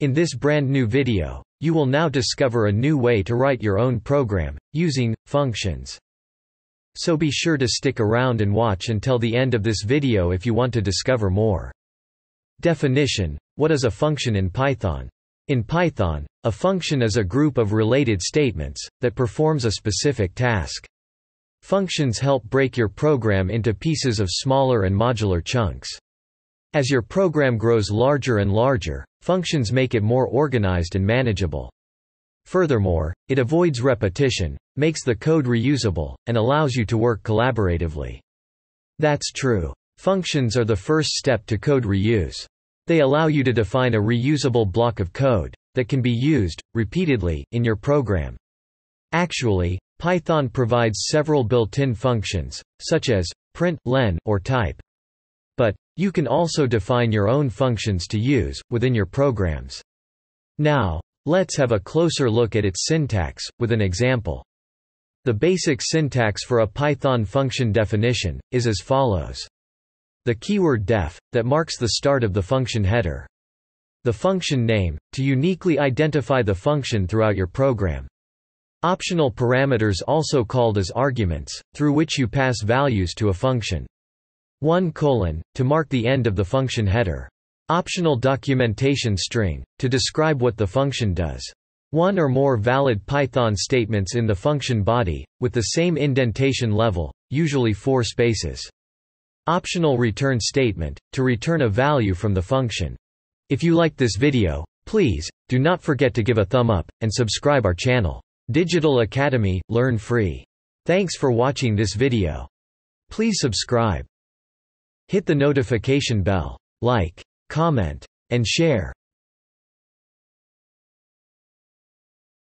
In this brand new video, you will now discover a new way to write your own program, using functions. So be sure to stick around and watch until the end of this video if you want to discover more. Definition What is a function in Python? In Python, a function is a group of related statements, that performs a specific task. Functions help break your program into pieces of smaller and modular chunks. As your program grows larger and larger, functions make it more organized and manageable. Furthermore, it avoids repetition, makes the code reusable, and allows you to work collaboratively. That's true. Functions are the first step to code reuse. They allow you to define a reusable block of code that can be used, repeatedly, in your program. Actually, Python provides several built-in functions, such as print, len, or type. You can also define your own functions to use, within your programs. Now, let's have a closer look at its syntax, with an example. The basic syntax for a Python function definition, is as follows. The keyword def, that marks the start of the function header. The function name, to uniquely identify the function throughout your program. Optional parameters also called as arguments, through which you pass values to a function. 1 colon, to mark the end of the function header. Optional documentation string, to describe what the function does. One or more valid Python statements in the function body, with the same indentation level, usually four spaces. Optional return statement, to return a value from the function. If you liked this video, please, do not forget to give a thumb up, and subscribe our channel. Digital Academy, learn free. Thanks for watching this video. Please subscribe. Hit the notification bell, like, comment, and share.